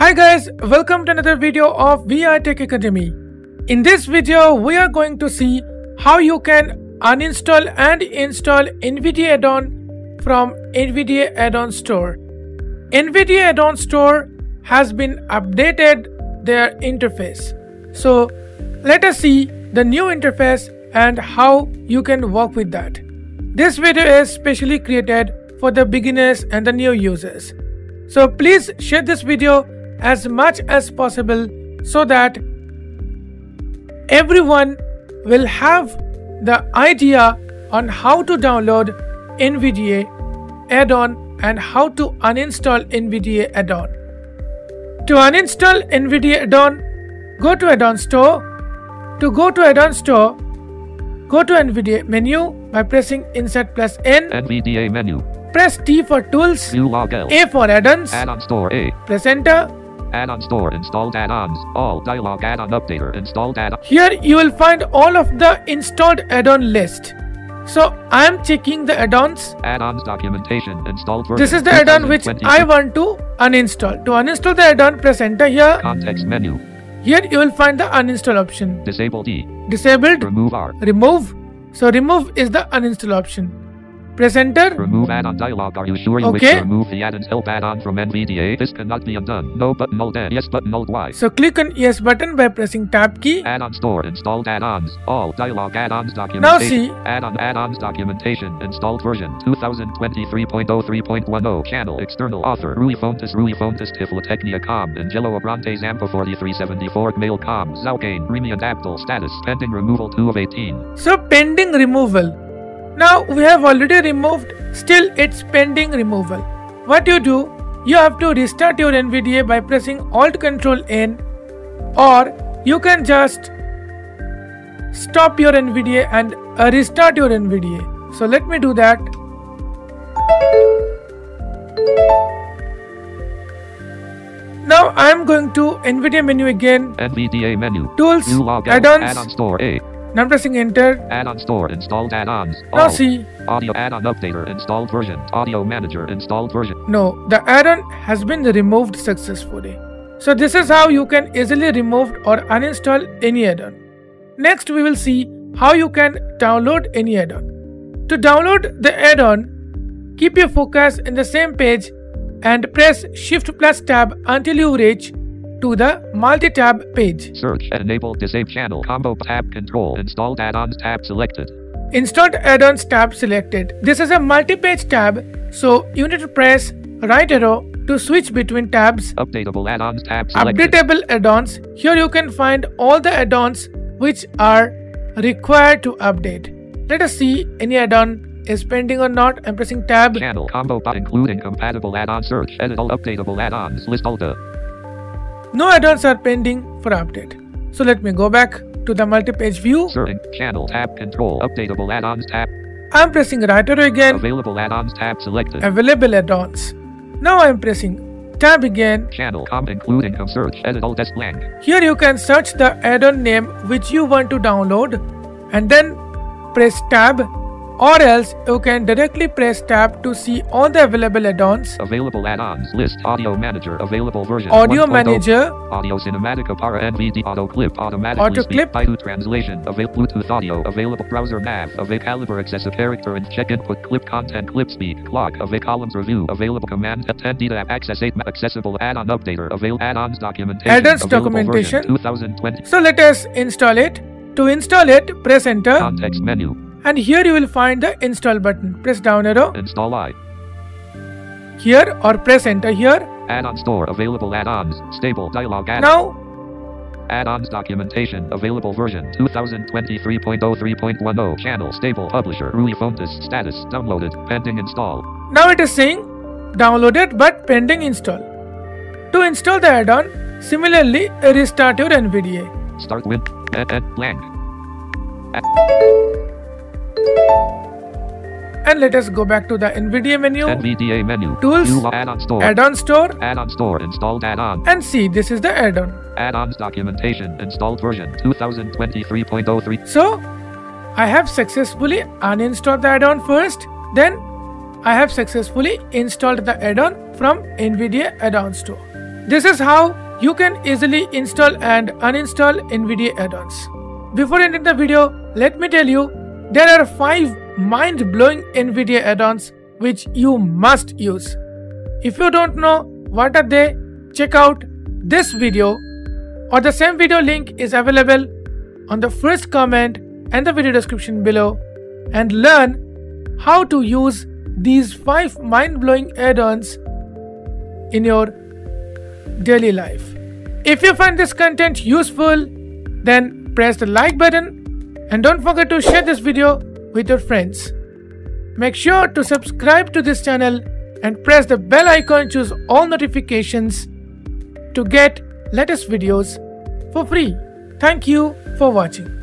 Hi guys, welcome to another video of V.I Tech Academy. In this video, we are going to see how you can uninstall and install NVDA add-on from NVDA add-on store. NVDA add-on store has been updated their interface. So let us see the new interface and how you can work with that. This video is specially created for the beginners and the new users. So please share this video as much as possible so that everyone will have the idea on how to download NVDA add-on and how to uninstall NVDA add-on. To uninstall NVDA add-on, go to add-on store. To go to add-on store, go to NVDA menu by pressing Insert plus N. NVDA menu. Press T for tools, log L. A for add-ons, Add-on store A. press enter. Add-on store installed add-ons. All dialog add-on updater installed add-on. Here you will find all of the installed add-on list. So I am checking the add-ons. Add-ons documentation installed version. This is the add-on which I want to uninstall. To uninstall the add-on, press enter here. Context menu. Here you will find the uninstall option. Disable D. Disabled, Remove R. remove. So remove is the uninstall option. Press enter. Remove add-on dialog. Are you sure you wish to remove the add-ins help add-on from NVDA? This cannot be undone. No button alt N. Yes button alt Y. So click on yes button by pressing tab key. Add-on store installed add-ons. All dialog add-ons documentation. Now see. Add-on add-ons documentation installed version 2023.03.10 channel external author Rui Fontes Rui Fontes Tifla Technia Com Angelo Abrante Zampa 4374 Mail Com Zalgain Remy and Abdul status pending removal 2 of 18. So pending removal. Now we have already removed, still it's pending removal. What you do, you have to restart your NVDA by pressing Alt Control N or you can just stop your NVDA and uh, restart your NVDA. So let me do that. Now I am going to NVDA menu again, NVDA menu. Tools, Add-ons. Add-on store A. now pressing enter. Add-on store installed add-ons. Now see, Audio add-on updater installed version. Audio manager installed version. No, the add-on has been removed successfully. So this is how you can easily remove or uninstall any add-on. Next we will see how you can download any add-on. To download the add-on, keep your focus in the same page and press Shift plus Tab until you reach to the multi-tab page. Search enable disable channel combo tab control installed add-ons tab selected. Installed add-ons tab selected. This is a multi-page tab, so you need to press right arrow to switch between tabs Updatable add-ons tab selected. updatable add-ons here you can find all the add-ons which are required to update let us see any add-on is pending or not i'm pressing tab Channel combo bot including compatible add-on search edit all updatable add-ons list all the no add-ons are pending for update. So let me go back to the multi-page view. Searching channel tab control updatable add-ons tab. I'm pressing right arrow again. Available add-ons tab selected. Available add-ons. Now i'm pressing tab again. Channel com including com search edit all desk blank. Here you can search the add-on name which you want to download and then press tab or else you can directly press tab to see all the available add-ons. available add-ons list audio manager available version Audio 1.0. manager, audio cinematic para NVD auto clip automatically Auto speak clip. Baidu translation avail Bluetooth audio available browser nav Available caliber accessive character and check input clip content clip speed clock Available columns review available command 10 DDAP access 8 accessible add-on updater Available add-ons documentation Add-ons available documentation. version 2020 So let us install it. To install it, press enter context menu and here you will find the install button. Press down arrow. Install I here or press enter here. add-on store available add-ons. Stable dialog add Now Add-ons documentation. Available version 2023.03.10 channel stable publisher. Rui Fontes status downloaded. Pending install. Now it is saying downloaded but pending install. To install the add-on, similarly restart your NVDA. start with ed blank And let us go back to the NVDA menu, NVDA menu. Tools, add-on store. Add-on store. Add-on store installed add-on. And see this is the add-on. add-ons documentation. Installed version. 2023.03 So I have successfully uninstalled the add-on first, then I have successfully installed the add-on from NVDA add-on store. This is how you can easily install and uninstall NVDA add-ons. Before ending the video, let me tell you, there are 5 mind-blowing NVDA add-ons which you must use. If you don't know what are they, check out this video or the same video link is available on the first comment and the video description below and learn how to use these 5 mind-blowing add-ons in your daily life. If you find this content useful, then press the like button and don't forget to share this video with your friends. Make sure to subscribe to this channel and press the bell icon choose all notifications to get latest videos for free. Thank you for watching.